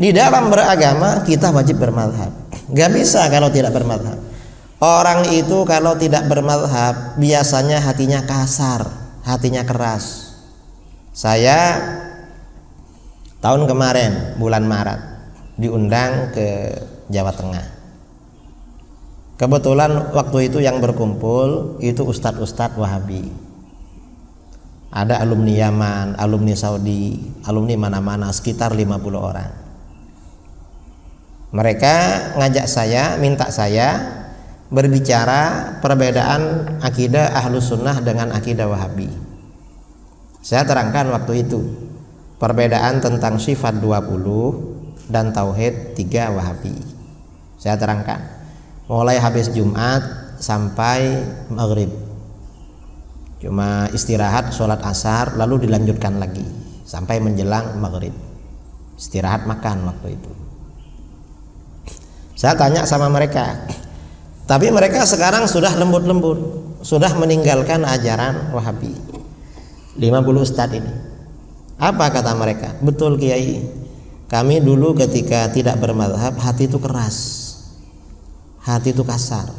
Di dalam beragama kita wajib bermadhab. Gak bisa kalau tidak bermadhab. Orang itu kalau tidak bermadhab biasanya hatinya kasar, hatinya keras. Saya tahun kemarin bulan Maret diundang ke Jawa Tengah. Kebetulan waktu itu yang berkumpul itu ustadz-ustadz Wahabi. Ada alumni Yaman, alumni Saudi, alumni mana-mana sekitar 50 orang. Mereka ngajak saya, minta saya berbicara perbedaan akidah ahlus sunnah dengan akidah wahabi. Saya terangkan waktu itu perbedaan tentang sifat 20 dan tauhid 3 wahabi. Saya terangkan mulai habis Jumat sampai maghrib. Cuma istirahat sholat asar lalu dilanjutkan lagi sampai menjelang maghrib. Istirahat makan waktu itu. Saya tanya sama mereka. Tapi mereka sekarang sudah lembut-lembut, sudah meninggalkan ajaran Wahabi. 50 ustadz ini. Apa kata mereka? Betul Kiai. Kami dulu ketika tidak bermadhab hati itu keras. Hati itu kasar.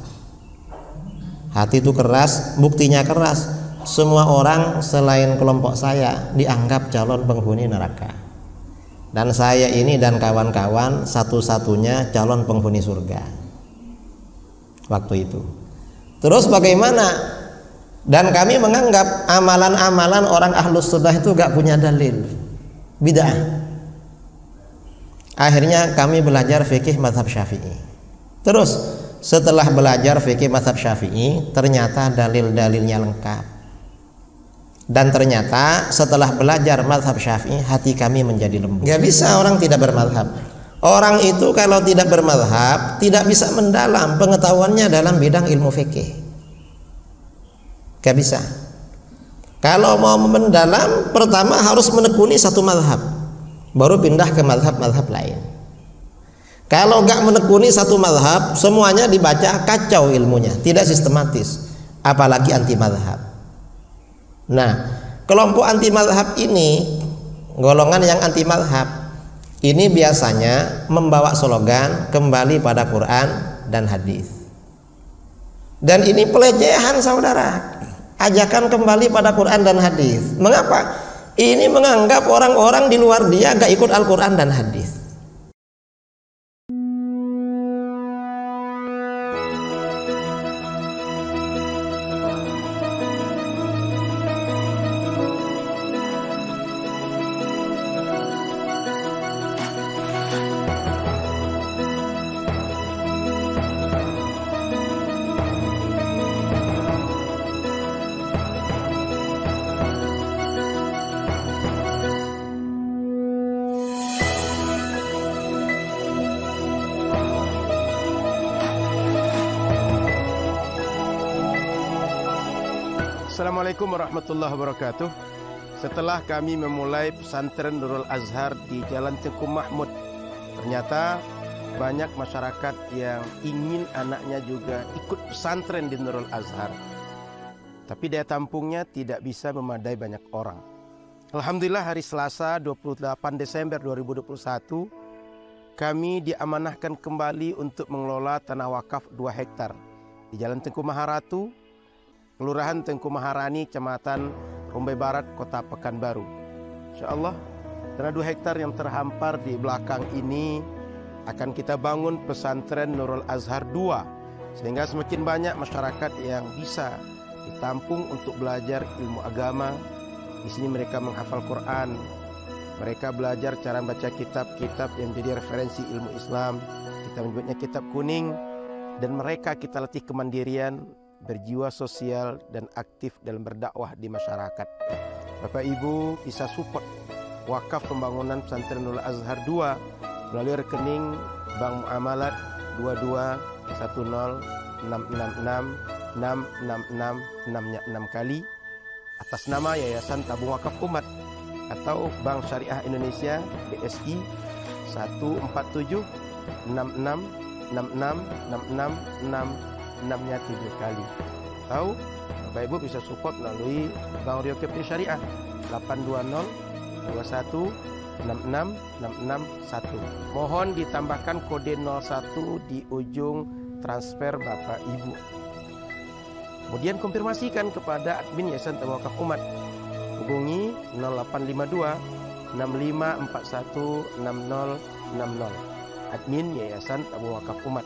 Hati itu keras, buktinya keras. Semua orang selain kelompok saya dianggap calon penghuni neraka dan saya ini dan kawan-kawan satu-satunya calon penghuni surga. Waktu itu. Terus bagaimana? Dan kami menganggap amalan-amalan orang ahlus sunnah itu gak punya dalil. Bid'ah. Akhirnya kami belajar fikih mazhab syafi'i. Terus setelah belajar fikih mazhab syafi'i ternyata dalil-dalilnya lengkap dan ternyata setelah belajar madhab syafi'i hati kami menjadi lembut. Gak bisa orang tidak bermadhab. Orang itu kalau tidak bermadhab tidak bisa mendalam pengetahuannya dalam bidang ilmu fikih. Gak bisa. Kalau mau mendalam pertama harus menekuni satu madhab baru pindah ke madhab-madhab lain. Kalau gak menekuni satu madhab semuanya dibaca kacau ilmunya tidak sistematis apalagi anti madhab Nah, kelompok anti madhab ini, golongan yang anti madhab, ini biasanya membawa slogan kembali pada Quran dan hadis. Dan ini pelecehan saudara. Ajakan kembali pada Quran dan hadis. Mengapa? Ini menganggap orang-orang di luar dia gak ikut Al-Quran dan hadis. Assalamualaikum warahmatullahi wabarakatuh. Setelah kami memulai pesantren Nurul Azhar di Jalan Tengku Mahmud, ternyata banyak masyarakat yang ingin anaknya juga ikut pesantren di Nurul Azhar. Tapi daya tampungnya tidak bisa memadai banyak orang. Alhamdulillah hari Selasa 28 Desember 2021 kami diamanahkan kembali untuk mengelola tanah wakaf 2 hektar di Jalan Tengku Maharatu, Kelurahan Tengku Maharani, Kecamatan Rumbai Barat, Kota Pekanbaru. Insya Allah, tanah dua hektar yang terhampar di belakang ini akan kita bangun pesantren Nurul Azhar 2 sehingga semakin banyak masyarakat yang bisa ditampung untuk belajar ilmu agama. Di sini mereka menghafal Quran, mereka belajar cara membaca kitab-kitab yang menjadi referensi ilmu Islam. Kita menyebutnya kitab kuning dan mereka kita latih kemandirian berjiwa sosial dan aktif dalam berdakwah di masyarakat. Bapak Ibu bisa support wakaf pembangunan pesantren Nurul Azhar 2 melalui rekening Bank Muamalat 6 kali atas nama Yayasan Tabung Wakaf Umat atau Bank Syariah Indonesia BSI 147 66 66 66 66 enamnya tujuh kali. Tahu? Bapak Ibu bisa support melalui Bank Rio Kepri Syariah 820 21 66 Mohon ditambahkan kode 01 di ujung transfer Bapak Ibu. Kemudian konfirmasikan kepada admin Yayasan Tawakaf Umat. Hubungi 0852 6541 6060. Admin Yayasan Tawakaf Umat.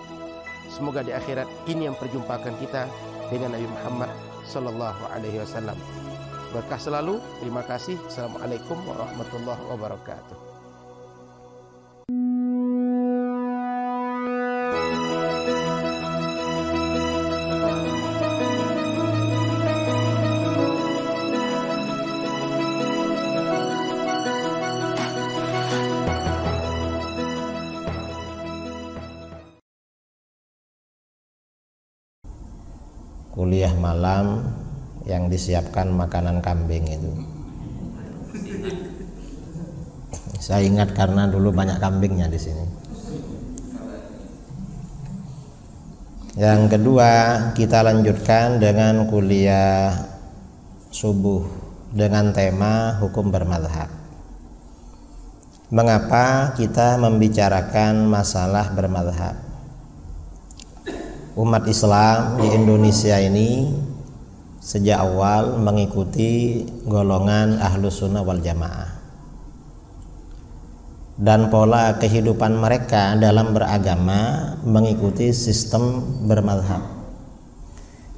Semoga di akhirat ini yang perjumpakan kita dengan Nabi Muhammad sallallahu alaihi wasallam. Berkah selalu. Terima kasih. Assalamualaikum warahmatullahi wabarakatuh. Kuliah malam yang disiapkan makanan kambing itu. Saya ingat karena dulu banyak kambingnya di sini. Yang kedua, kita lanjutkan dengan kuliah subuh dengan tema hukum bermadhab. Mengapa kita membicarakan masalah bermadhab? Umat Islam di Indonesia ini sejak awal mengikuti golongan ahlus sunnah wal jamaah. Dan pola kehidupan mereka dalam beragama mengikuti sistem bermadhab.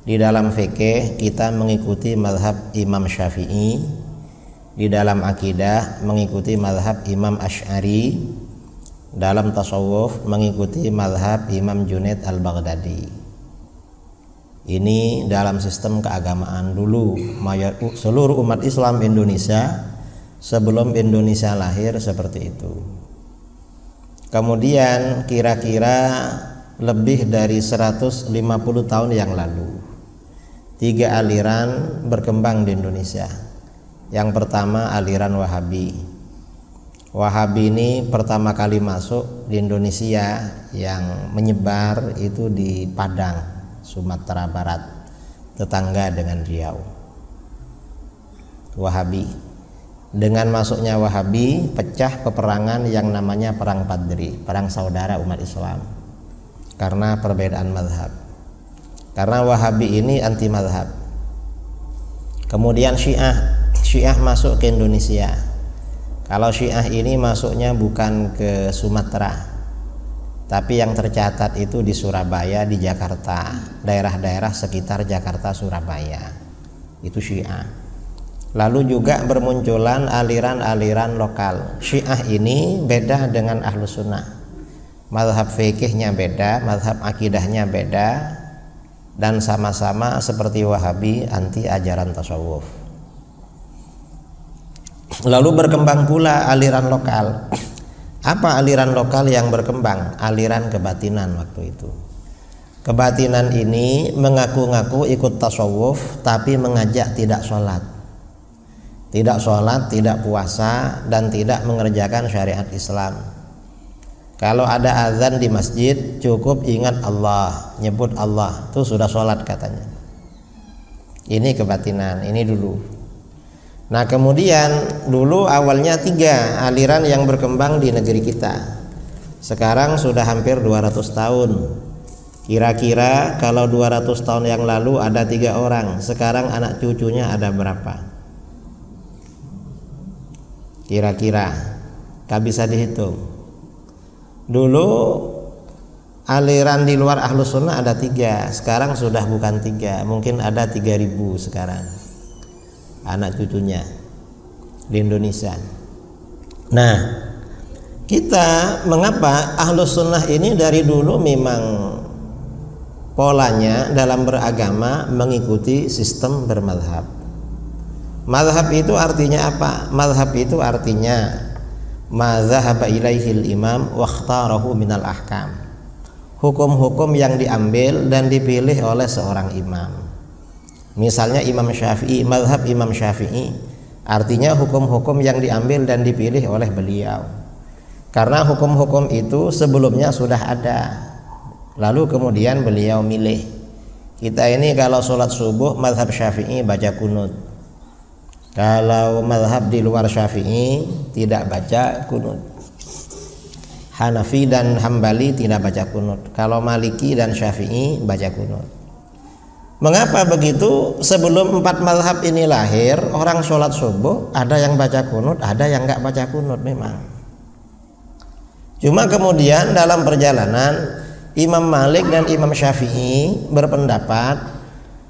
Di dalam fikih kita mengikuti madhab Imam Syafi'i. Di dalam akidah mengikuti madhab Imam Ash'ari dalam tasawuf mengikuti madhab Imam Junaid al-Baghdadi ini dalam sistem keagamaan dulu seluruh umat Islam Indonesia sebelum Indonesia lahir seperti itu. Kemudian kira-kira lebih dari 150 tahun yang lalu tiga aliran berkembang di Indonesia. Yang pertama aliran Wahabi. Wahabi ini pertama kali masuk di Indonesia yang menyebar itu di Padang Sumatera Barat tetangga dengan Riau Wahabi. Dengan masuknya Wahabi pecah peperangan yang namanya perang Padri perang saudara umat Islam. Karena perbedaan madhab. Karena Wahabi ini anti madhab. Kemudian Syiah Syiah masuk ke Indonesia kalau Syiah ini masuknya bukan ke Sumatera tapi yang tercatat itu di Surabaya, di Jakarta, daerah-daerah sekitar Jakarta, Surabaya. Itu Syiah. Lalu juga bermunculan aliran-aliran lokal. Syiah ini beda dengan Ahlus Sunnah. Madhab fikihnya beda, madhab akidahnya beda, dan sama-sama seperti Wahabi anti ajaran tasawuf. Lalu berkembang pula aliran lokal apa aliran lokal yang berkembang? Aliran kebatinan waktu itu. Kebatinan ini mengaku-ngaku ikut tasawuf tapi mengajak tidak sholat. Tidak sholat, tidak puasa dan tidak mengerjakan syariat Islam. Kalau ada azan di masjid cukup ingat Allah, nyebut Allah, itu sudah sholat katanya. Ini kebatinan, ini dulu. Nah kemudian dulu awalnya tiga aliran yang berkembang di negeri kita. Sekarang sudah hampir 200 tahun. Kira-kira kalau 200 tahun yang lalu ada tiga orang Sekarang anak cucunya ada berapa? Kira-kira. Gak bisa dihitung. Dulu aliran di luar ahlus sunnah ada tiga Sekarang sudah bukan tiga Mungkin ada tiga ribu sekarang anak cucunya di Indonesia. Nah, kita mengapa ahlus sunnah ini dari dulu memang polanya dalam beragama mengikuti sistem bermadhab. Madhab itu artinya apa? Madhab itu artinya mazhab ilaihil imam wakhtarahu minal ahkam. Hukum-hukum yang diambil dan dipilih oleh seorang imam. Misalnya Imam Syafi'i, madhab Imam Syafi'i artinya hukum-hukum yang diambil dan dipilih oleh beliau. Karena hukum-hukum itu sebelumnya sudah ada. Lalu kemudian beliau milih. Kita ini kalau sholat subuh madhab Syafi'i baca kunut. Kalau madhab di luar Syafi'i tidak baca kunut. Hanafi dan Hambali tidak baca kunut. Kalau Maliki dan Syafi'i baca kunut. Mengapa begitu? Sebelum empat madhab ini lahir, orang sholat subuh ada yang baca kunut, ada yang nggak baca kunut memang. Cuma kemudian dalam perjalanan Imam Malik dan Imam Syafi'i berpendapat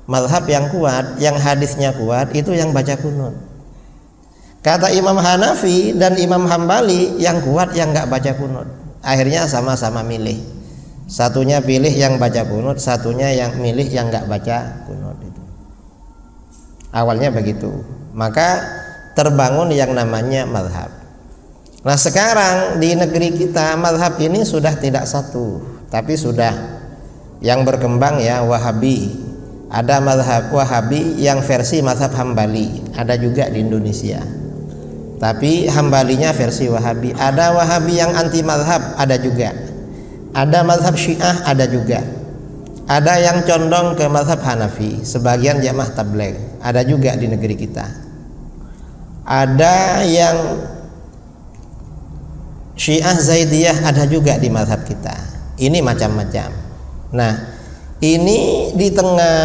madhab yang kuat, yang hadisnya kuat itu yang baca kunut. Kata Imam Hanafi dan Imam Hambali yang kuat yang nggak baca kunut. Akhirnya sama-sama milih. Satunya pilih yang baca kunut, satunya yang milih yang nggak baca kunut itu. Awalnya begitu. Maka terbangun yang namanya madhab. Nah sekarang di negeri kita madhab ini sudah tidak satu, tapi sudah yang berkembang ya Wahabi ada madhab Wahabi yang versi madhab Hambali ada juga di Indonesia tapi Hambalinya versi Wahabi ada Wahabi yang anti madhab ada juga ada madhab Syiah ada juga. Ada yang condong ke madhab Hanafi sebagian jamaah tabligh. Ada juga di negeri kita. Ada yang Syiah Zaidiyah ada juga di madhab kita. Ini macam-macam. Nah ini di tengah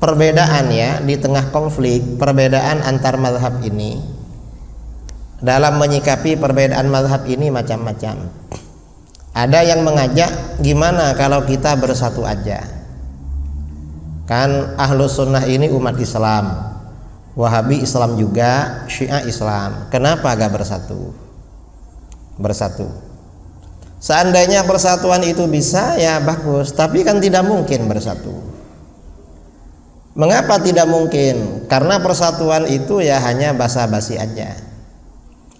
perbedaan ya, di tengah konflik perbedaan antar mazhab ini dalam menyikapi perbedaan mazhab ini macam-macam. Ada yang mengajak gimana kalau kita bersatu aja. Kan ahlu sunnah ini umat Islam, Wahabi Islam juga, Syiah Islam. Kenapa gak bersatu? Bersatu. Seandainya persatuan itu bisa ya bagus, tapi kan tidak mungkin bersatu. Mengapa tidak mungkin? Karena persatuan itu ya hanya basa-basi aja.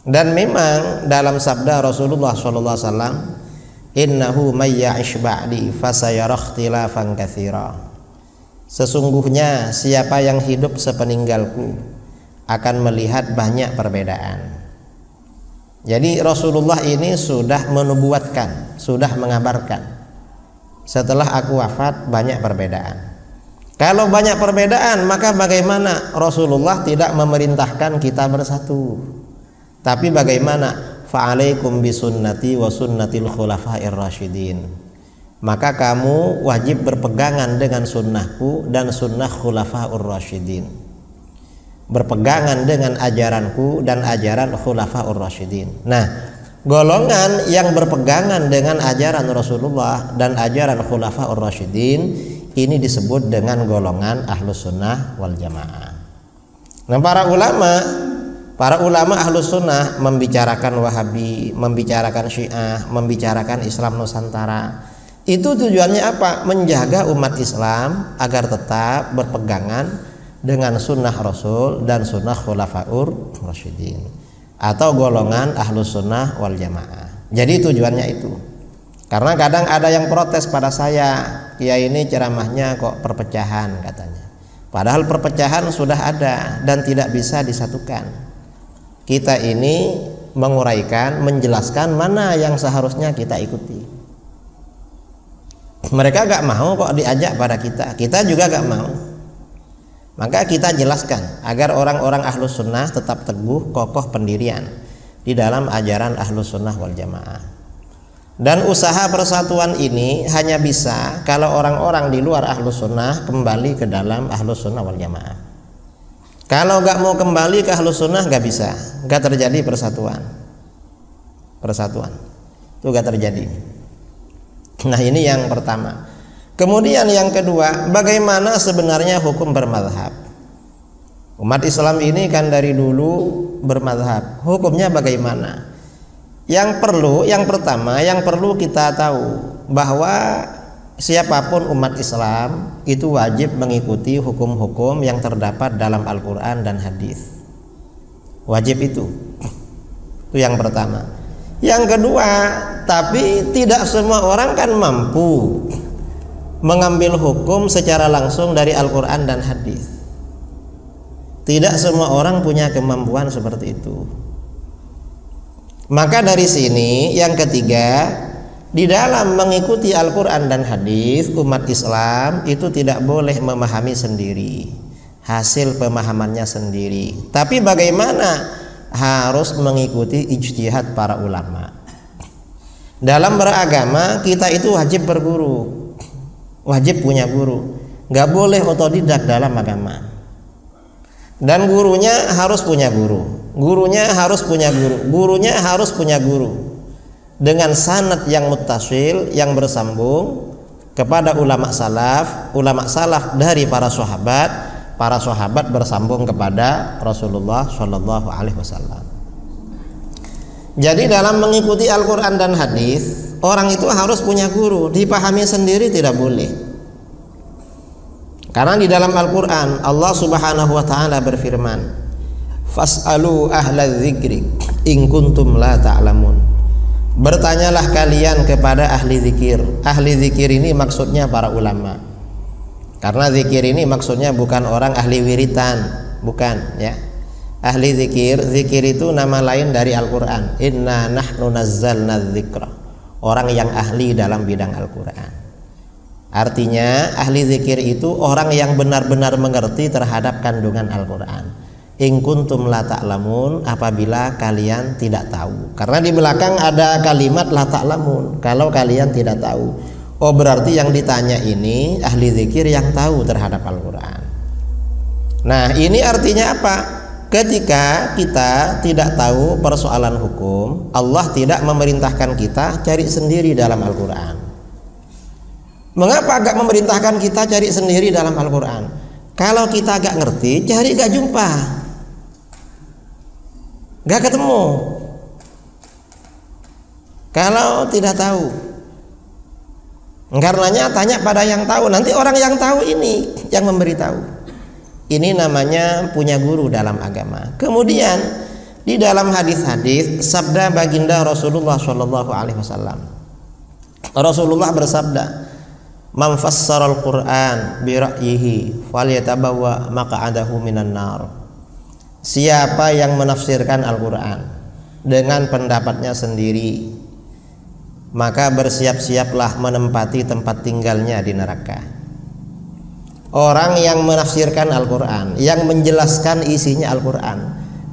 Dan memang dalam sabda Rasulullah wasallam, "Innahu may ya'ish ba'di fasayara ikhtilafan katsira." Sesungguhnya siapa yang hidup sepeninggalku akan melihat banyak perbedaan. Jadi Rasulullah ini sudah menubuatkan, sudah mengabarkan. Setelah aku wafat banyak perbedaan. Kalau banyak perbedaan, maka bagaimana Rasulullah tidak memerintahkan kita bersatu? Tapi bagaimana? Fa'alaikum bisunnati wa sunnatil khulafair rasyidin. Maka kamu wajib berpegangan dengan sunnahku dan sunnah khulafaur rasyidin berpegangan dengan ajaranku dan ajaran khulafaur rasyidin. Nah, golongan yang berpegangan dengan ajaran Rasulullah dan ajaran khulafaur rasyidin ini disebut dengan golongan ahlus sunnah wal jamaah. Nah, para ulama Para ulama ahlus sunnah membicarakan wahabi, membicarakan syiah, membicarakan Islam Nusantara. Itu tujuannya apa? Menjaga umat Islam agar tetap berpegangan dengan sunnah Rasul dan sunnah khulafaur rasyidin atau golongan ahlus sunnah wal jamaah. Jadi tujuannya itu. Karena kadang ada yang protes pada saya, ya ini ceramahnya kok perpecahan katanya. Padahal perpecahan sudah ada dan tidak bisa disatukan. Kita ini menguraikan, menjelaskan mana yang seharusnya kita ikuti. Mereka gak mau kok diajak pada kita, kita juga gak mau. Maka kita jelaskan agar orang-orang ahlus sunnah tetap teguh kokoh pendirian di dalam ajaran ahlus sunnah wal jamaah. Dan usaha persatuan ini hanya bisa kalau orang-orang di luar ahlus sunnah kembali ke dalam ahlus sunnah wal jamaah. Kalau nggak mau kembali ke ahlus sunnah nggak bisa, nggak terjadi persatuan. Persatuan itu nggak terjadi. Nah ini yang pertama. Kemudian yang kedua, bagaimana sebenarnya hukum bermadhab? Umat Islam ini kan dari dulu bermadhab. Hukumnya bagaimana? Yang perlu, yang pertama, yang perlu kita tahu bahwa siapa pun umat Islam itu wajib mengikuti hukum-hukum yang terdapat dalam Al-Quran dan hadis. Wajib itu. Itu yang pertama. Yang kedua, tapi tidak semua orang kan mampu mengambil hukum secara langsung dari Al-Quran dan hadis. Tidak semua orang punya kemampuan seperti itu. Maka dari sini yang ketiga, di dalam mengikuti Al-Quran dan hadis, umat Islam itu tidak boleh memahami sendiri. hasil pemahamannya sendiri. Tapi bagaimana harus mengikuti ijtihad para ulama. Dalam beragama kita itu wajib berguru, wajib punya guru, nggak boleh otodidak dalam agama. Dan gurunya harus punya guru, gurunya harus punya guru, gurunya harus punya guru dengan sanat yang mutasil yang bersambung kepada ulama salaf, ulama salaf dari para sahabat, para sahabat bersambung kepada Rasulullah Shallallahu Alaihi Wasallam. Jadi dalam mengikuti Al-Quran dan hadis, orang itu harus punya guru, dipahami sendiri tidak boleh. Karena di dalam Al-Quran Allah Subhanahu Wa Taala berfirman, "Fas'alu ahla dzikri in kuntum la ta'lamun." Bertanyalah kalian kepada ahli zikir. Ahli zikir ini maksudnya para ulama. Karena zikir ini maksudnya bukan orang ahli wiritan, bukan ya. Ahli zikir, zikir itu nama lain dari Al-Qur'an. Inna nahnu nazzalna dzikra. Orang yang ahli dalam bidang Al-Qur'an. Artinya ahli zikir itu orang yang benar-benar mengerti terhadap kandungan Al-Qur'an in kuntum la ta'lamun apabila kalian tidak tahu. Karena di belakang ada kalimat la ta'lamun kalau kalian tidak tahu. Oh berarti yang ditanya ini ahli zikir yang tahu terhadap Al-Qur'an. Nah, ini artinya apa? Ketika kita tidak tahu persoalan hukum, Allah tidak memerintahkan kita cari sendiri dalam Al-Qur'an. Mengapa agak memerintahkan kita cari sendiri dalam Al-Qur'an? Kalau kita agak ngerti, cari gak jumpa nggak ketemu. Kalau tidak tahu. Karenanya tanya pada yang tahu. Nanti orang yang tahu ini yang memberitahu. Ini namanya punya guru dalam agama. Kemudian di dalam hadis-hadis sabda baginda Rasulullah Shallallahu Alaihi Wasallam. Rasulullah bersabda man al-Qur'an bi ra'yihi falyatabawa maq'adahu minan nar siapa yang menafsirkan Al-Quran? Dengan pendapatnya sendiri. Maka bersiap-siaplah menempati tempat tinggalnya di neraka. Orang yang menafsirkan Al-Quran yang menjelaskan isinya Al-Quran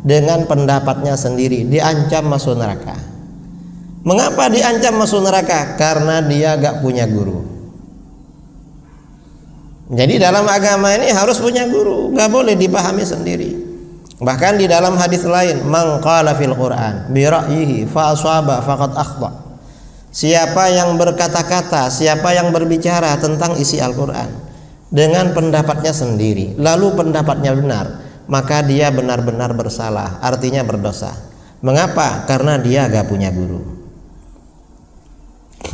dengan pendapatnya sendiri diancam masuk neraka. Mengapa diancam masuk neraka? Karena dia gak punya guru. Jadi dalam agama ini harus punya guru. Gak boleh dipahami sendiri Bahkan di dalam hadis lain, "Man qala fil Qur'an bi ra'yihi fa asaba faqad akhta." Siapa yang berkata-kata, siapa yang berbicara tentang isi Al-Qur'an dengan pendapatnya sendiri, lalu pendapatnya benar, maka dia benar-benar bersalah, artinya berdosa. Mengapa? Karena dia gak punya guru.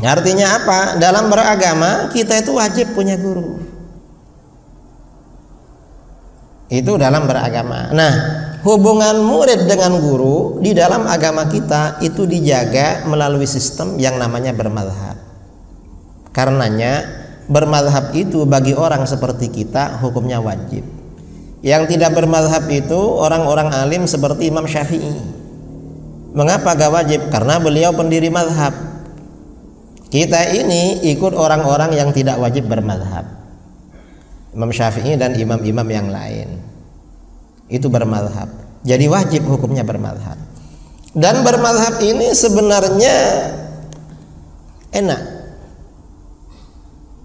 Artinya apa? Dalam beragama kita itu wajib punya guru itu dalam beragama. Nah, hubungan murid dengan guru di dalam agama kita itu dijaga melalui sistem yang namanya bermadhab. Karenanya bermadhab itu bagi orang seperti kita hukumnya wajib. Yang tidak bermadhab itu orang-orang alim seperti Imam Syafi'i. Mengapa gak wajib? Karena beliau pendiri madhab. Kita ini ikut orang-orang yang tidak wajib bermadhab. Imam Syafi'i dan imam-imam yang lain. Itu bermadhab. Jadi wajib hukumnya bermadhab. Dan bermadhab ini sebenarnya enak.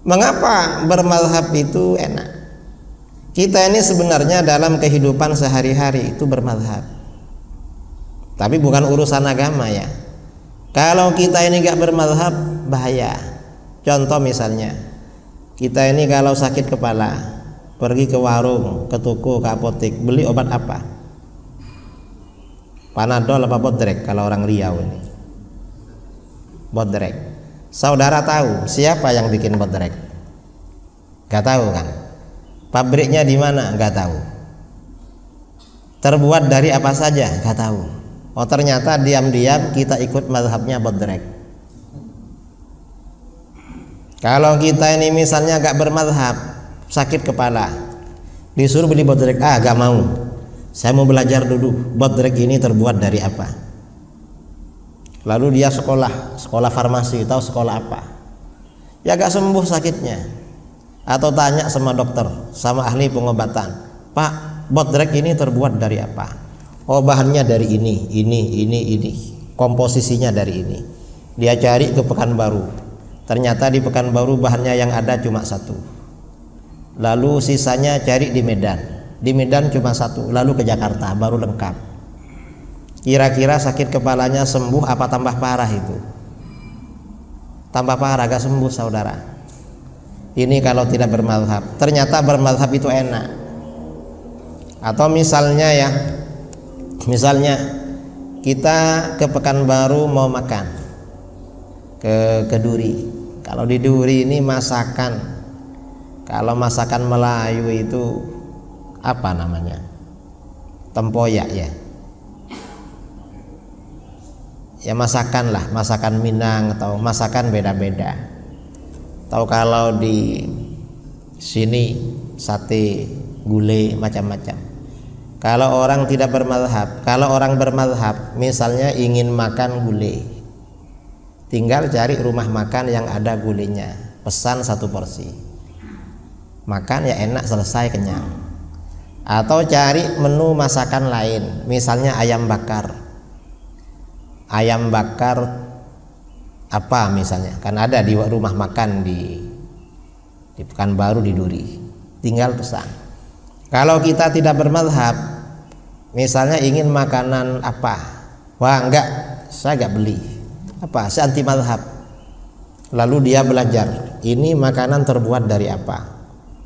Mengapa bermadhab itu enak? Kita ini sebenarnya dalam kehidupan sehari-hari itu bermadhab. Tapi bukan urusan agama ya. Kalau kita ini gak bermadhab bahaya. Contoh misalnya kita ini kalau sakit kepala pergi ke warung, ke toko, ke apotek, beli obat apa? Panadol apa bodrek kalau orang Riau ini? Bodrek. Saudara tahu siapa yang bikin bodrek? Gak tahu kan? Pabriknya di mana? Gak tahu. Terbuat dari apa saja? Gak tahu. Oh ternyata diam-diam kita ikut mazhabnya bodrek kalau kita ini misalnya agak bermadhab, sakit kepala, disuruh beli bodrek, ah gak mau. Saya mau belajar dulu, bodrek ini terbuat dari apa. Lalu dia sekolah, sekolah farmasi, tahu sekolah apa. Ya gak sembuh sakitnya. Atau tanya sama dokter, sama ahli pengobatan. Pak bodrek ini terbuat dari apa oh bahannya dari ini ini ini ini komposisinya dari ini dia cari ke Pekanbaru ternyata di Pekanbaru bahannya yang ada cuma satu. Lalu sisanya cari di Medan. Di Medan cuma satu lalu ke Jakarta baru lengkap. Kira-kira sakit kepalanya sembuh apa tambah parah itu? Tambah parah gak sembuh saudara. Ini kalau tidak bermadhab. Ternyata bermadhab itu enak. Atau misalnya ya misalnya kita ke Pekanbaru mau makan. Ke Keduri kalau di Duri ini masakan. Kalau masakan Melayu itu apa namanya? Tempoyak ya? Ya masakan lah masakan Minang atau masakan beda-beda. Atau kalau di sini sate gulai macam-macam. Kalau orang tidak bermadhab, kalau orang bermadhab, misalnya ingin makan gulai, tinggal cari rumah makan yang ada gulainya, pesan satu porsi, makan ya enak selesai kenyang. Atau cari menu masakan lain, misalnya ayam bakar, ayam bakar apa misalnya, kan ada di rumah makan di di Pekanbaru di Duri, tinggal pesan. Kalau kita tidak bermadhab, misalnya ingin makanan apa, wah enggak, saya enggak beli. Apa? Saya anti madhab. Lalu dia belajar, ini makanan terbuat dari apa?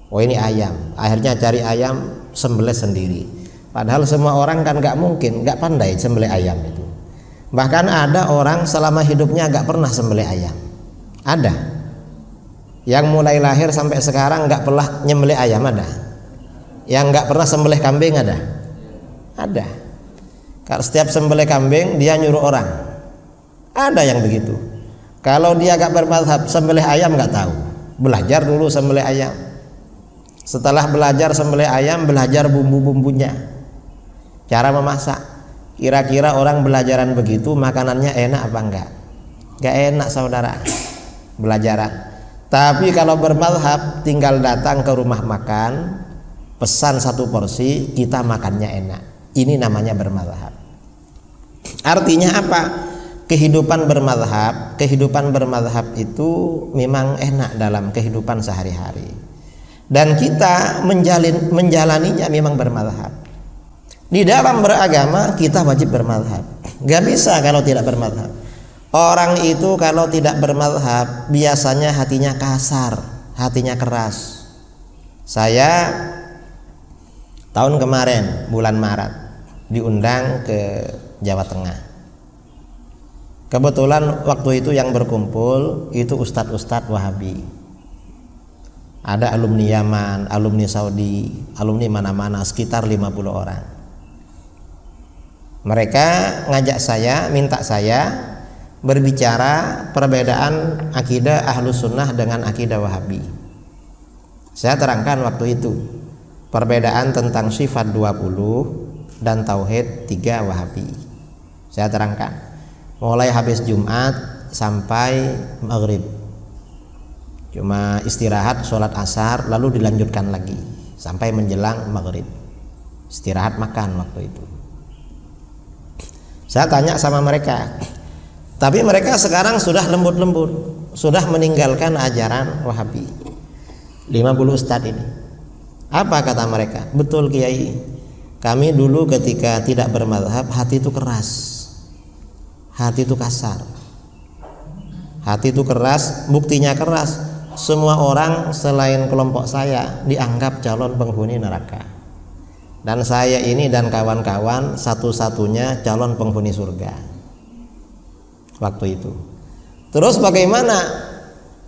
Oh ini ayam. Akhirnya cari ayam sembelih sendiri. Padahal semua orang kan nggak mungkin, nggak pandai sembelih ayam itu. Bahkan ada orang selama hidupnya nggak pernah sembelih ayam. Ada. Yang mulai lahir sampai sekarang nggak pernah nyembelih ayam ada yang nggak pernah sembelih kambing ada ada kalau setiap sembelih kambing dia nyuruh orang ada yang begitu. Kalau dia gak bermadhab sembelih ayam nggak tahu. Belajar dulu sembelih ayam. Setelah belajar sembelih ayam belajar bumbu-bumbunya. Cara memasak. Kira-kira orang belajaran begitu makanannya enak apa enggak? Gak enak saudara. Belajaran. Tapi kalau bermadhab tinggal datang ke rumah makan pesan satu porsi kita makannya enak. Ini namanya bermadhab. Artinya apa kehidupan bermadhab kehidupan bermadhab itu memang enak dalam kehidupan sehari-hari. Dan kita menjalin menjalaninya memang bermadhab. Di dalam beragama kita wajib bermadhab. Gak bisa kalau tidak bermadhab. Orang itu kalau tidak bermadhab biasanya hatinya kasar hatinya keras. Saya tahun kemarin bulan Maret diundang ke Jawa Tengah kebetulan waktu itu yang berkumpul itu ustadz-ustadz Wahabi ada alumni Yaman alumni Saudi alumni mana-mana sekitar 50 orang mereka ngajak saya minta saya berbicara perbedaan akidah ahlus sunnah dengan akidah wahabi saya terangkan waktu itu perbedaan tentang sifat 20 dan tauhid 3 Wahabi. Saya terangkan. Mulai habis Jumat sampai maghrib. Cuma istirahat sholat asar lalu dilanjutkan lagi sampai menjelang maghrib. Istirahat makan waktu itu. Saya tanya sama mereka. Tapi mereka sekarang sudah lembut-lembut, sudah meninggalkan ajaran Wahabi. 50 ustadz ini apa kata mereka? Betul Kiai. Kami dulu ketika tidak bermadhab hati itu keras. Hati itu kasar. Hati itu keras, buktinya keras. Semua orang selain kelompok saya dianggap calon penghuni neraka. Dan saya ini dan kawan-kawan satu-satunya calon penghuni surga. Waktu itu. Terus bagaimana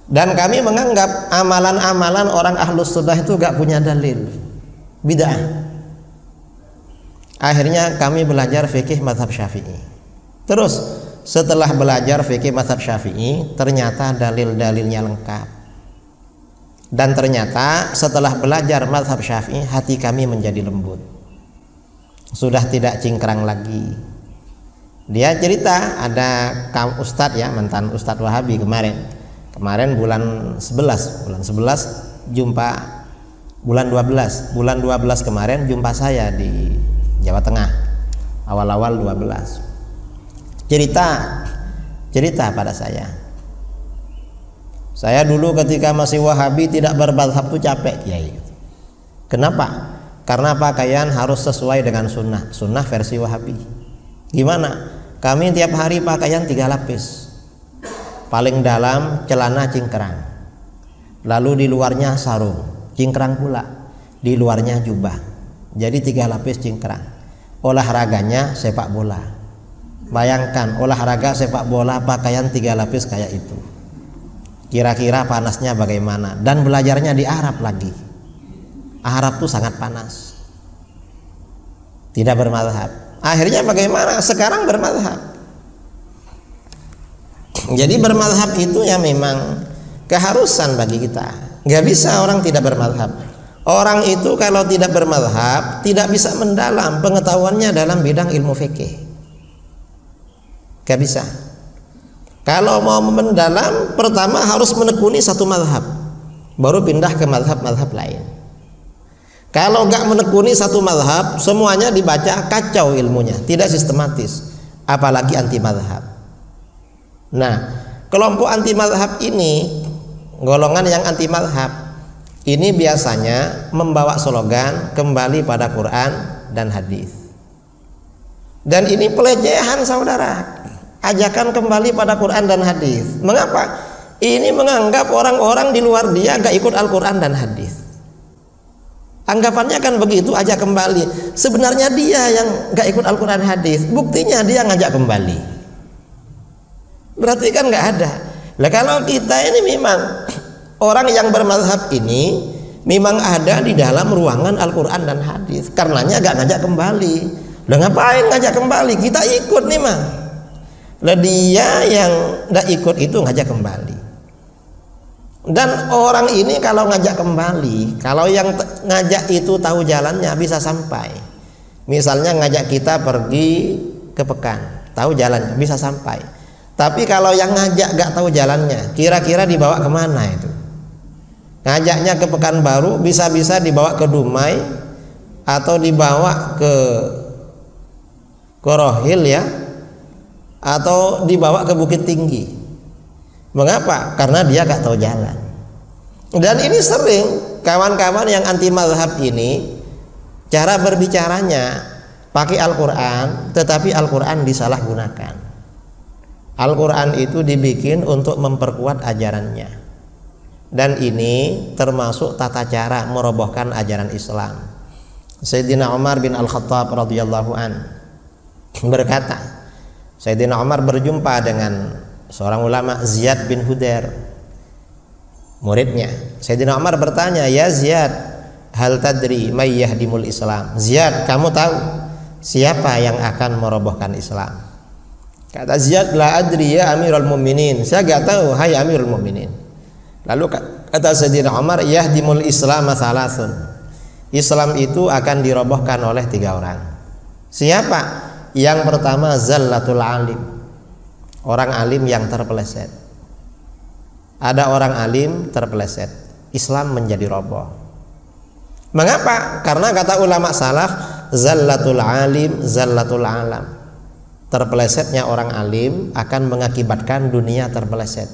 dan kami menganggap amalan-amalan orang ahlus sunnah itu gak punya dalil bid'ah akhirnya kami belajar fikih madhab syafi'i terus setelah belajar fikih madhab syafi'i ternyata dalil-dalilnya lengkap. Dan ternyata setelah belajar madhab syafi'i hati kami menjadi lembut. Sudah tidak cingkrang lagi. Dia cerita ada kaum ustadz ya mantan ustadz wahabi kemarin. Kemarin bulan 11 bulan 11 jumpa bulan 12 bulan 12 kemarin jumpa saya di Jawa Tengah. Awal-awal 12 cerita. Cerita pada saya. Saya dulu ketika masih wahabi tidak bermadhab tuh capek kiai. Kenapa? Karena pakaian harus sesuai dengan sunnah. Sunnah versi wahabi. Gimana? Kami tiap hari pakaian tiga lapis. Paling dalam celana cingkrang. Lalu di luarnya sarung. Cingkrang pula. Di luarnya jubah. Jadi tiga lapis cingkrang. Olahraganya sepak bola bayangkan olahraga sepak bola pakaian tiga lapis kayak itu. Kira-kira panasnya bagaimana? Dan belajarnya di Arab lagi. Arab tuh sangat panas. Tidak bermadhab. Akhirnya bagaimana? Sekarang bermadhab. Jadi bermadhab itu ya memang keharusan bagi kita. Nggak bisa orang tidak bermadhab. Orang itu kalau tidak bermadhab tidak bisa mendalam pengetahuannya dalam bidang ilmu fikih nggak bisa. Kalau mau mendalam pertama harus menekuni satu madhab. Baru pindah ke madhab-madhab lain. Kalau nggak menekuni satu madhab semuanya dibaca kacau ilmunya. Tidak sistematis. Apalagi anti madhab nah kelompok anti madhab ini golongan yang anti madhab ini biasanya membawa slogan kembali pada Quran dan hadis. Dan ini pelecehan saudara ajakan kembali pada Quran dan hadis mengapa ini menganggap orang-orang di luar dia gak ikut Al-Quran dan hadis anggapannya kan begitu aja kembali sebenarnya dia yang gak ikut Al-Quran hadis buktinya dia ngajak kembali berarti kan gak ada lah kalau kita ini memang orang yang bermadhab ini memang ada di dalam ruangan Al-Quran dan hadis. Karenanya gak ngajak kembali. Lah ngapain ngajak kembali? Kita ikut nih mah. Lah dia yang gak ikut itu ngajak kembali. Dan orang ini kalau ngajak kembali, kalau yang ngajak itu tahu jalannya bisa sampai. Misalnya ngajak kita pergi ke Pekan, tahu jalannya bisa sampai tapi kalau yang ngajak gak tahu jalannya, kira-kira dibawa ke mana itu? Ngajaknya ke Pekanbaru, bisa-bisa dibawa ke Dumai atau dibawa ke Korohil ya, atau dibawa ke Bukit Tinggi. Mengapa? Karena dia gak tahu jalan. Dan ini sering kawan-kawan yang anti mazhab ini cara berbicaranya pakai Al-Quran, tetapi Al-Quran disalahgunakan. Al-Quran itu dibikin untuk memperkuat ajarannya dan ini termasuk tata cara merobohkan ajaran Islam Sayyidina Umar bin Al-Khattab radhiyallahu an berkata Sayyidina Umar berjumpa dengan seorang ulama Ziyad bin Hudair muridnya Sayyidina Umar bertanya ya Ziyad hal tadri may yahdimul Islam Ziyad kamu tahu siapa yang akan merobohkan Islam Kata Ziyad la adri ya Amirul Mukminin. Saya enggak tahu hai Amirul Mukminin. Lalu kata Sayyidina Umar yahdimul Islam salasun. Islam itu akan dirobohkan oleh tiga orang. Siapa? Yang pertama zallatul alim. Orang alim yang terpeleset. Ada orang alim terpeleset. Islam menjadi roboh. Mengapa? Karena kata ulama salaf zallatul alim zallatul alam terpelesetnya orang alim akan mengakibatkan dunia terpeleset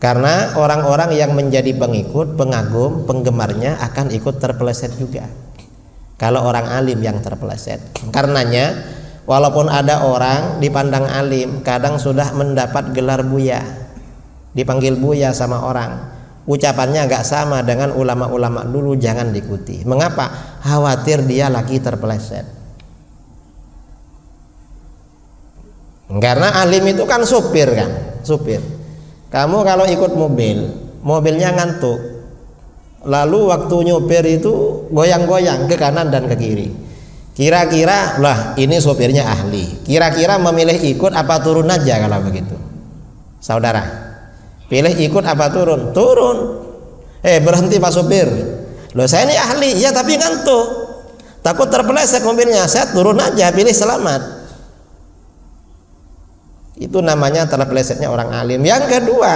karena orang-orang yang menjadi pengikut, pengagum, penggemarnya akan ikut terpeleset juga kalau orang alim yang terpeleset. Karenanya walaupun ada orang dipandang alim kadang sudah mendapat gelar buya. Dipanggil buya sama orang. Ucapannya agak sama dengan ulama-ulama dulu jangan diikuti. Mengapa? Khawatir dia lagi terpeleset. Karena alim itu kan supir kan, supir. Kamu kalau ikut mobil, mobilnya ngantuk. Lalu waktu nyopir itu goyang-goyang ke kanan dan ke kiri. Kira-kira lah ini sopirnya ahli. Kira-kira memilih ikut apa turun aja kalau begitu. Saudara, pilih ikut apa turun? Turun. Eh berhenti Pak Sopir. Loh saya ini ahli, ya tapi ngantuk. Takut terpeleset mobilnya, saya turun aja, pilih selamat itu namanya terpelesetnya orang alim yang kedua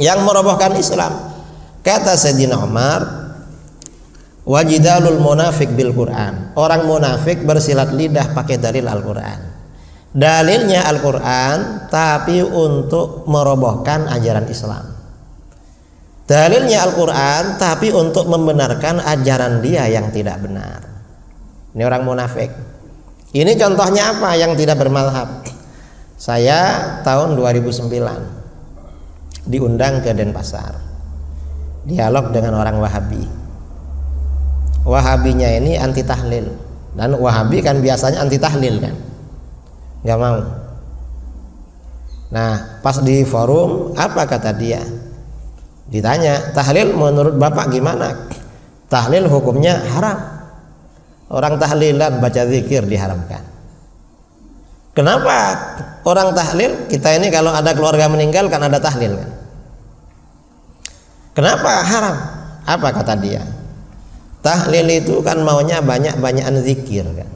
yang merobohkan Islam Kata Sayyidina Umar, wajidalul munafik bil Quran. Orang munafik bersilat lidah pakai dalil Al-Quran. Dalilnya Al-Quran, tapi untuk merobohkan ajaran Islam. Dalilnya Al-Quran, tapi untuk membenarkan ajaran dia yang tidak benar. Ini orang munafik. Ini contohnya apa yang tidak bermalhab? Saya tahun 2009 diundang ke Denpasar dialog dengan orang Wahabi. Wahabinya ini anti tahlil dan Wahabi kan biasanya anti tahlil kan, nggak mau. Nah pas di forum apa kata dia? Ditanya tahlil menurut bapak gimana? Tahlil hukumnya haram. Orang tahlilan baca zikir diharamkan. Kenapa orang tahlil? Kita ini kalau ada keluarga meninggal kan ada tahlil kan. Kenapa haram? Apa kata dia? Tahlil itu kan maunya banyak-banyakan zikir kan.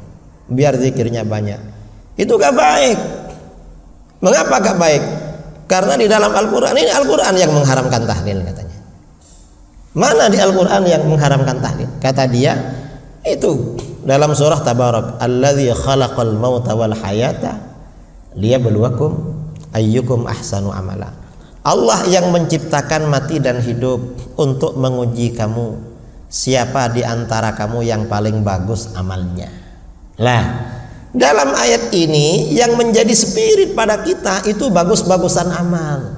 Biar zikirnya banyak. Itu gak baik. Mengapa gak baik? Karena di dalam Al-Quran ini Al-Quran yang mengharamkan tahlil katanya. Mana di Al-Quran yang mengharamkan tahlil? Kata dia, itu dalam surah Tabarak, "Alladzi khalaqal mauta wal hayata liyabluwakum ayyukum ahsanu amala." Allah yang menciptakan mati dan hidup untuk menguji kamu siapa di antara kamu yang paling bagus amalnya. Lah, dalam ayat ini yang menjadi spirit pada kita itu bagus-bagusan amal.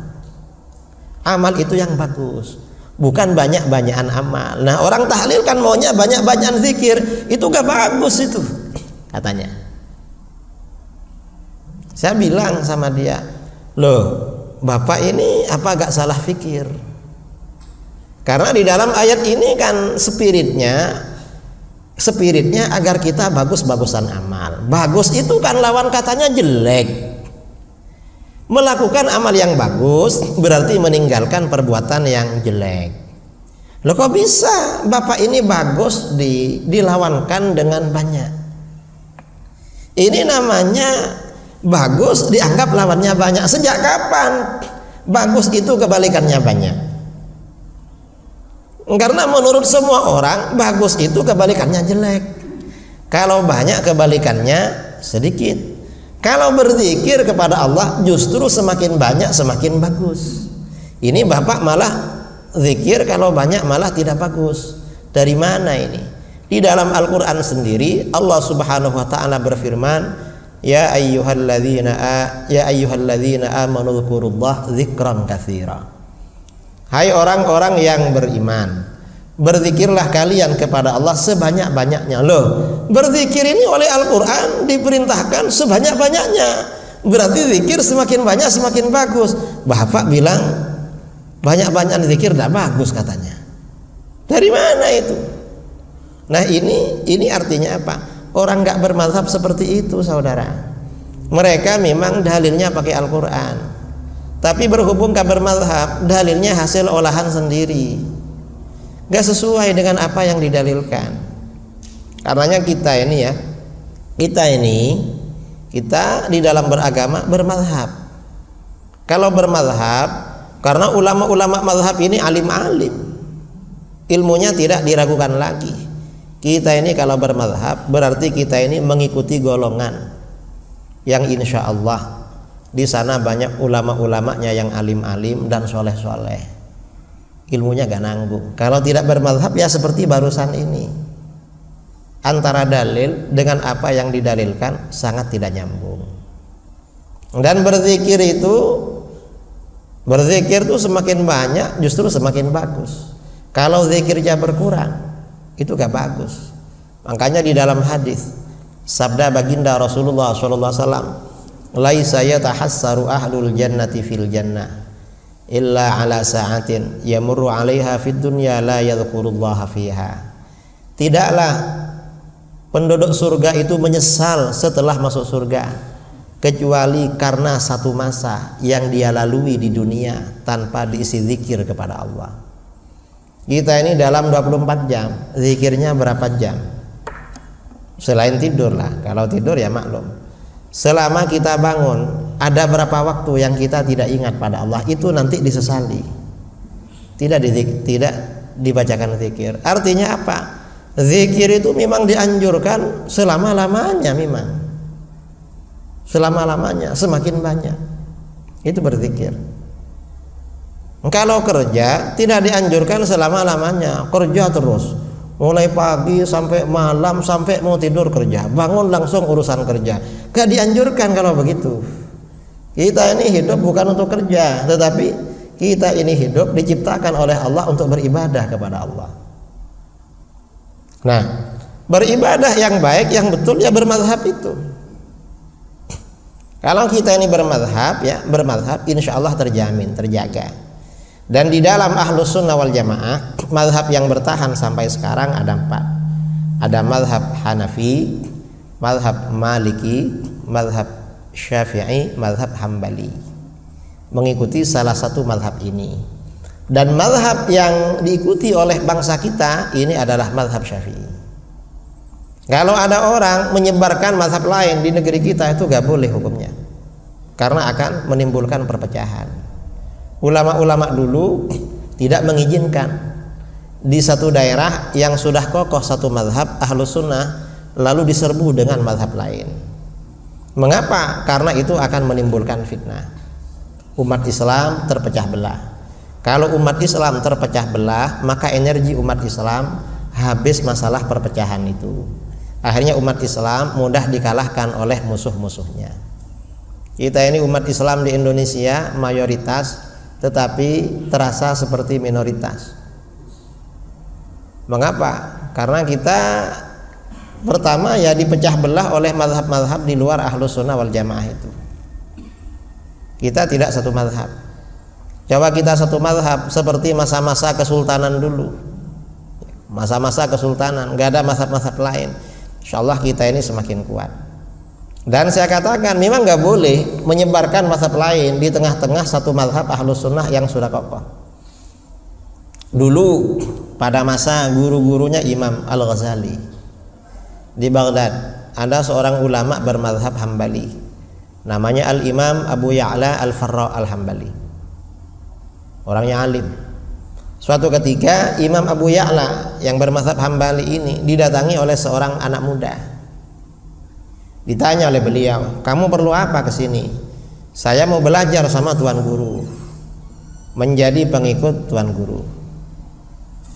Amal itu yang bagus, bukan banyak-banyakan amal. Nah, orang tahlil kan maunya banyak-banyakan zikir, itu gak bagus itu katanya. Saya bilang sama dia, "Loh, Bapak ini apa gak salah fikir? Karena di dalam ayat ini kan spiritnya spiritnya agar kita bagus-bagusan amal. Bagus itu kan lawan katanya jelek. Melakukan amal yang bagus berarti meninggalkan perbuatan yang jelek. Loh kok bisa Bapak ini bagus di, dilawankan dengan banyak? Ini namanya bagus dianggap lawannya banyak. Sejak kapan? Bagus itu kebalikannya banyak. Karena menurut semua orang bagus itu kebalikannya jelek. Kalau banyak kebalikannya sedikit. Kalau berzikir kepada Allah justru semakin banyak semakin bagus. Ini bapak malah zikir kalau banyak malah tidak bagus. Dari mana ini? Di dalam Al-Quran sendiri Allah subhanahu wa ta'ala berfirman Ya ayyuhalladzina ya ayyuhalladzina amanu dzkurullah dzikran katsira. Hai orang-orang yang beriman, berzikirlah kalian kepada Allah sebanyak-banyaknya. Loh, berzikir ini oleh Al-Qur'an diperintahkan sebanyak-banyaknya. Berarti zikir semakin banyak semakin bagus. Bapak bilang banyak-banyak zikir tidak bagus katanya. Dari mana itu? Nah, ini ini artinya apa? Orang nggak bermazhab seperti itu, saudara. Mereka memang dalilnya pakai Al-Quran. Tapi berhubung gak bermazhab, dalilnya hasil olahan sendiri. Gak sesuai dengan apa yang didalilkan. Karenanya kita ini ya, kita ini, kita di dalam beragama bermazhab. Kalau bermazhab, karena ulama-ulama mazhab ini alim-alim. Ilmunya tidak diragukan lagi kita ini kalau bermadhab berarti kita ini mengikuti golongan yang insya Allah di sana banyak ulama-ulamanya yang alim-alim dan soleh-soleh. Ilmunya gak nanggung. Kalau tidak bermadhab ya seperti barusan ini. Antara dalil dengan apa yang didalilkan sangat tidak nyambung. Dan berzikir itu berzikir itu semakin banyak justru semakin bagus. Kalau zikirnya berkurang itu gak bagus. Makanya di dalam hadis sabda baginda Rasulullah wasallam laisa yatahassaru ahlul jannati fil jannah illa ala sa'atin yamurru 'alaiha fid dunya la yadhkurullaha fiha. Tidaklah penduduk surga itu menyesal setelah masuk surga kecuali karena satu masa yang dia lalui di dunia tanpa diisi zikir kepada Allah kita ini dalam 24 jam zikirnya berapa jam? Selain tidur lah. Kalau tidur ya maklum. Selama kita bangun, ada berapa waktu yang kita tidak ingat pada Allah itu nanti disesali. tidak dizik, tidak dibacakan zikir. Artinya apa? Zikir itu memang dianjurkan selama-lamanya memang. Selama-lamanya, semakin banyak. Itu berzikir. Kalau kerja tidak dianjurkan selama-lamanya, kerja terus. Mulai pagi sampai malam sampai mau tidur kerja, bangun langsung urusan kerja. Gak dianjurkan kalau begitu. Kita ini hidup bukan untuk kerja, tetapi kita ini hidup diciptakan oleh Allah untuk beribadah kepada Allah. Nah, beribadah yang baik, yang betul ya bermadhab itu. Kalau kita ini bermadhab ya bermadhab, insya Allah terjamin, terjaga. Dan di dalam ahlus sunnah wal jamaah Madhab yang bertahan sampai sekarang ada empat. Ada madhab Hanafi Madhab Maliki Madhab Syafi'i Madhab Hambali. Mengikuti salah satu madhab ini. Dan madhab yang diikuti oleh bangsa kita Ini adalah madhab Syafi'i. Kalau ada orang menyebarkan madhab lain di negeri kita Itu gak boleh hukumnya. Karena akan menimbulkan perpecahan ulama-ulama dulu tidak mengizinkan di satu daerah yang sudah kokoh satu madhab ahlu sunnah lalu diserbu dengan madhab lain. Mengapa? karena itu akan menimbulkan fitnah. Umat Islam terpecah belah. Kalau umat Islam terpecah belah maka energi umat Islam habis masalah perpecahan itu. Akhirnya umat Islam mudah dikalahkan oleh musuh-musuhnya. Kita ini umat Islam di Indonesia mayoritas tetapi terasa seperti minoritas. Mengapa? Karena kita pertama ya dipecah belah oleh madhab-madhab di luar ahlus sunnah wal jamaah itu. Kita tidak satu madhab. Coba kita satu madhab seperti masa-masa kesultanan dulu. Masa-masa kesultanan, nggak ada madhab-madhab lain. Insya Allah kita ini semakin kuat. Dan saya katakan memang nggak boleh menyebarkan mazhab lain di tengah-tengah satu mazhab ahlus sunnah yang sudah kokoh. Dulu pada masa guru-gurunya Imam Al Ghazali di Baghdad ada seorang ulama bermadhab Hambali. Namanya Al Imam Abu Ya'la Al Farra Al Hambali orangnya alim. Suatu ketika Imam Abu Ya'la yang bermadhab Hambali ini didatangi oleh seorang anak muda Ditanya oleh beliau, "Kamu perlu apa ke sini?" "Saya mau belajar sama tuan guru." Menjadi pengikut tuan guru.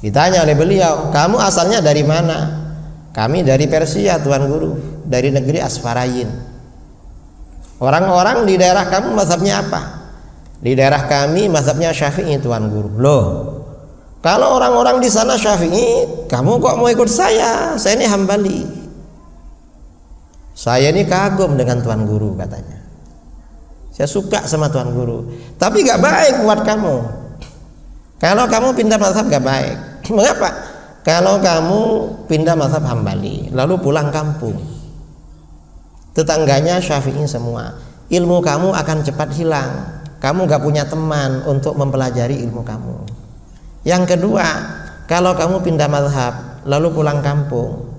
Ditanya oleh beliau, "Kamu asalnya dari mana?" "Kami dari Persia, tuan guru, dari negeri Asfarayin." Orang-orang di daerah kamu mazhabnya apa? Di daerah kami mazhabnya Syafi'i, tuan guru. Loh, kalau orang-orang di sana Syafi'i, kamu kok mau ikut saya? Saya ini Hambali. Saya ini kagum dengan tuan guru katanya. Saya suka sama tuan guru. Tapi gak baik buat kamu. Kalau kamu pindah mazhab gak baik. Mengapa? Kalau kamu pindah mazhab hambali, lalu pulang kampung, tetangganya syafi'i semua, ilmu kamu akan cepat hilang. Kamu gak punya teman untuk mempelajari ilmu kamu. Yang kedua, kalau kamu pindah mazhab, lalu pulang kampung,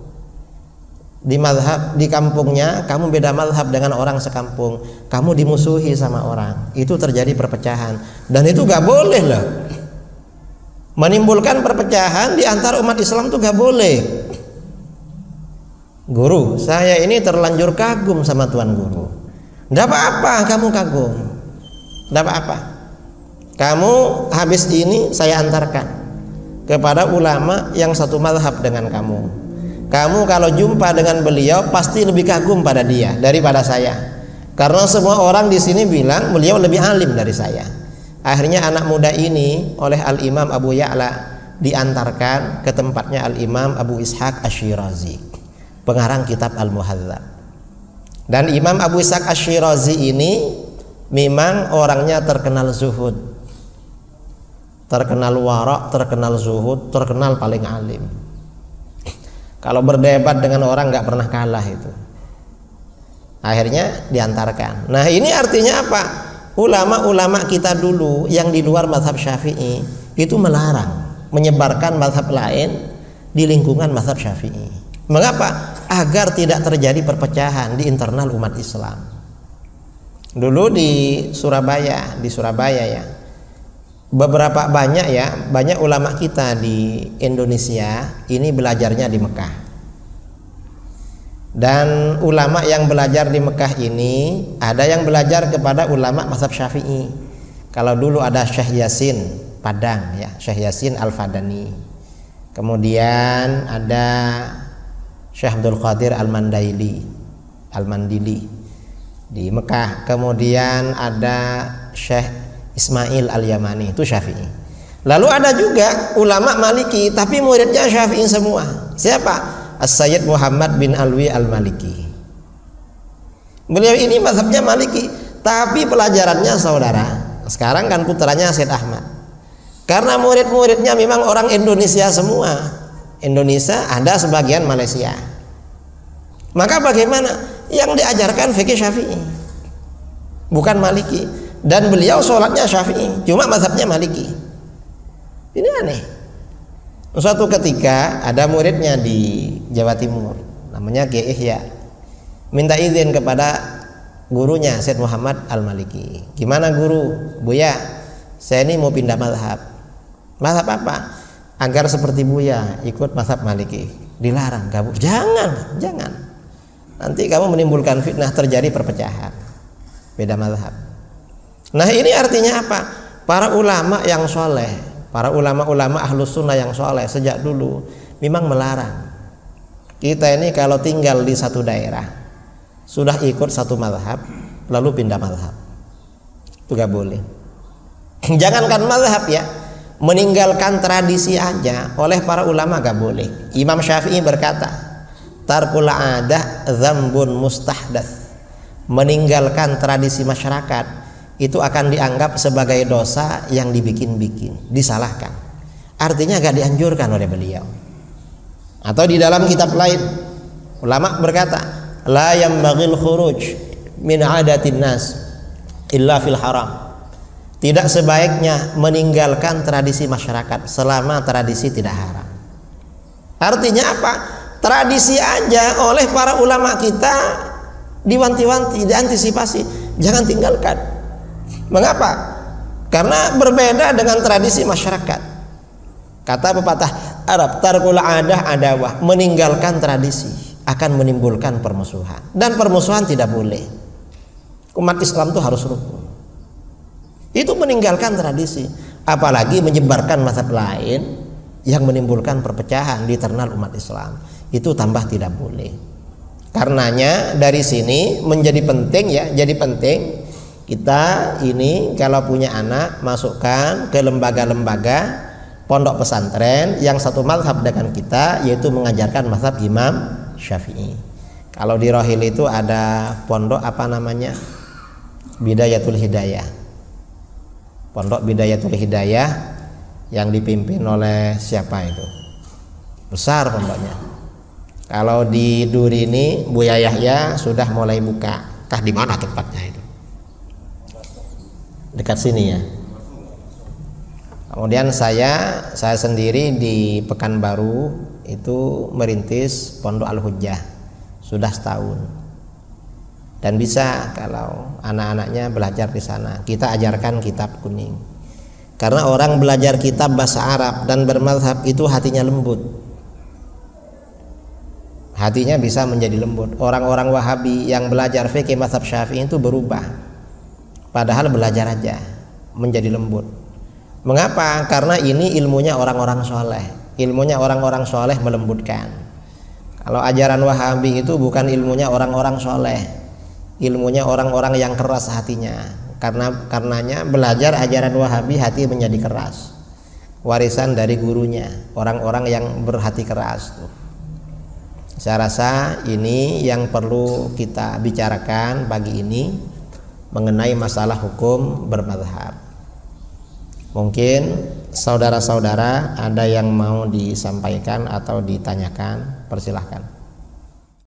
di madhab di kampungnya kamu beda madhab dengan orang sekampung. Kamu dimusuhi sama orang. Itu terjadi perpecahan. Dan itu gak boleh loh menimbulkan perpecahan di antara umat Islam itu gak boleh. Guru saya ini terlanjur kagum sama tuan guru. Tidak apa-apa kamu kagum. Tidak apa-apa. Kamu habis ini saya antarkan kepada ulama yang satu madhab dengan kamu kamu kalau jumpa dengan beliau pasti lebih kagum pada dia daripada saya. Karena semua orang di sini bilang beliau lebih alim dari saya. Akhirnya anak muda ini oleh Al Imam Abu Ya'la diantarkan ke tempatnya Al Imam Abu Ishaq Ashirazi, pengarang kitab Al Muhadzab. Dan Imam Abu Ishaq Ashirazi ini memang orangnya terkenal zuhud, terkenal warak, terkenal zuhud, terkenal paling alim kalau berdebat dengan orang nggak pernah kalah itu. Akhirnya diantarkan. Nah ini artinya apa? Ulama-ulama kita dulu yang di luar mazhab syafi'i itu melarang menyebarkan mazhab lain di lingkungan mazhab syafi'i. Mengapa? Agar tidak terjadi perpecahan di internal umat Islam. Dulu di Surabaya, di Surabaya ya, beberapa banyak ya banyak ulama kita di Indonesia ini belajarnya di Mekah. Dan ulama yang belajar di Mekah ini ada yang belajar kepada ulama mazhab Syafi'i. Kalau dulu ada Syekh Yasin Padang ya Syekh Yasin Al Fadani kemudian ada Syekh Abdul Qadir Al Mandaili Al Mandili di Mekah. Kemudian ada Syekh Ismail Al-Yamani itu Syafi'i. Lalu ada juga ulama Maliki tapi muridnya Syafi'i semua. Siapa? As-Sayyid Muhammad bin Alwi Al-Maliki. Beliau ini mazhabnya Maliki, tapi pelajarannya saudara. Sekarang kan putranya Syed Ahmad. Karena murid-muridnya memang orang Indonesia semua. Indonesia ada sebagian Malaysia. Maka bagaimana? Yang diajarkan fikih Syafi'i. Bukan Maliki dan beliau sholatnya syafi'i cuma mazhabnya maliki. Ini aneh. Suatu ketika ada muridnya di Jawa Timur namanya Ki Ihya. Minta izin kepada gurunya Syed Muhammad Al-Maliki. Gimana guru? Buya saya ini mau pindah mazhab. Mazhab apa? Agar seperti Buya ikut mazhab Maliki. Dilarang kamu jangan jangan. Nanti kamu menimbulkan fitnah terjadi perpecahan. Beda mazhab Nah ini artinya apa? Para ulama yang soleh, para ulama-ulama ahlus sunnah yang soleh sejak dulu memang melarang. Kita ini kalau tinggal di satu daerah sudah ikut satu madhab lalu pindah madhab itu gak boleh. Jangankan madhab ya, meninggalkan tradisi aja oleh para ulama gak boleh. Imam Syafi'i berkata, tarkul adah zambun mustahdath. Meninggalkan tradisi masyarakat itu akan dianggap sebagai dosa yang dibikin-bikin, disalahkan. Artinya gak dianjurkan oleh beliau. Atau di dalam kitab lain, ulama berkata, la yambagil khuruj min adatin nas illa fil haram. Tidak sebaiknya meninggalkan tradisi masyarakat selama tradisi tidak haram. Artinya apa? Tradisi aja oleh para ulama kita diwanti-wanti, diantisipasi, jangan tinggalkan Mengapa? Karena berbeda dengan tradisi masyarakat. Kata pepatah Arab, tarkul adah adawah, meninggalkan tradisi akan menimbulkan permusuhan. Dan permusuhan tidak boleh. Umat Islam itu harus rukun. Itu meninggalkan tradisi, apalagi menyebarkan mazhab lain yang menimbulkan perpecahan di internal umat Islam. Itu tambah tidak boleh. Karenanya dari sini menjadi penting ya, jadi penting kita ini kalau punya anak masukkan ke lembaga-lembaga pondok pesantren yang satu mazhab dengan kita yaitu mengajarkan mazhab Imam Syafi'i. Kalau di Rohil itu ada pondok apa namanya? Bidayatul Hidayah. Pondok Bidayatul Hidayah yang dipimpin oleh siapa itu? Besar pondoknya. Kalau di Duri ini Buya Yahya sudah mulai buka. Kah di mana tempatnya itu? Dekat sini ya. Kemudian saya saya sendiri di Pekanbaru itu merintis Pondok Al Hujjah sudah setahun. Dan bisa kalau anak-anaknya belajar di sana, kita ajarkan kitab kuning. Karena orang belajar kitab bahasa Arab dan bermadhab itu hatinya lembut. Hatinya bisa menjadi lembut. Orang-orang Wahabi yang belajar fikih mazhab Syafi'i itu berubah Padahal belajar aja menjadi lembut. Mengapa? Karena ini ilmunya orang-orang soleh. Ilmunya orang-orang soleh melembutkan. Kalau ajaran Wahabi itu bukan ilmunya orang-orang soleh, ilmunya orang-orang yang keras hatinya. Karena karenanya belajar ajaran Wahabi hati menjadi keras. Warisan dari gurunya, orang-orang yang berhati keras. Saya rasa ini yang perlu kita bicarakan pagi ini mengenai masalah hukum bermadhab. Mungkin saudara-saudara ada yang mau disampaikan atau ditanyakan, persilahkan.